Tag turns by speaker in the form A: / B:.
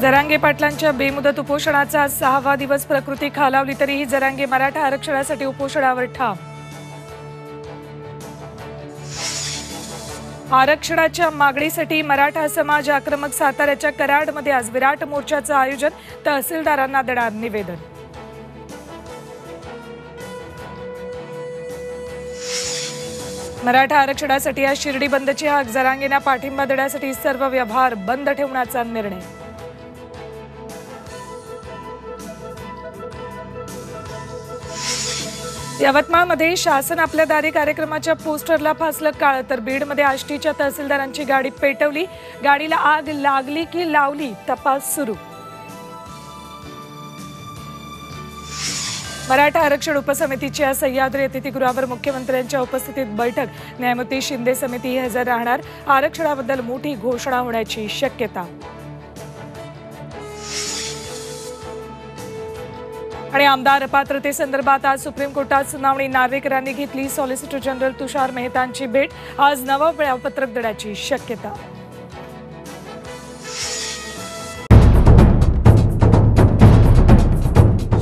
A: जरांगे पाटलांच्या बेमुदत उपोषणाचा आज सहावा दिवस प्रकृती खालावली तरीही जरांगे मराठा आरक्षणासाठी उपोषणावर ठाम. आरक्षणाच्या मागणीसाठी मराठा समाज आक्रमक साताऱ्याच्या कराडमध्ये आज विराट मोर्चाचं आयोजन तहसीलदारांना देणार निवेदन. मराठा आरक्षणासाठी या शिर्डी बंदची हाक जरांगेंना पाठिंबा देण्यासाठी सर्व व्यवहार बंद ठेवण्याचा निर्णय. यवतमाळमध्ये शासन आपल्या दारी कार्यक्रमाच्या पोस्टरला फासलं काळ तर बीडमध्ये आष्टीच्या तहसीलदारांची गाडी पेटवली. गाडीला आग लागली की लावली? तपास सुरू. मराठा आरक्षण उपसमितीची आज सह्याद्री अतिथीगृहावर मुख्यमंत्र्यांच्या उपस्थितीत बैठक. न्यायमूर्ती शिंदे समिती हजर राहणार. आरक्षणाबद्दल मोठी घोषणा होण्याची शक्यता. आणि आमदार अपात्रतेसंदर्भात आज सुप्रीम कोर्टात सुनावणी. नार्वेकरांनी घेतली. सॉलिसिटर जनरल तुषार मेहतांची भेट. आज नवं वेळापत्रक देण्याची शक्यता.